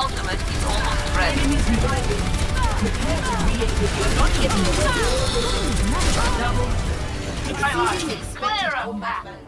ultimate is almost ready. Prepare to re-execute. Square up!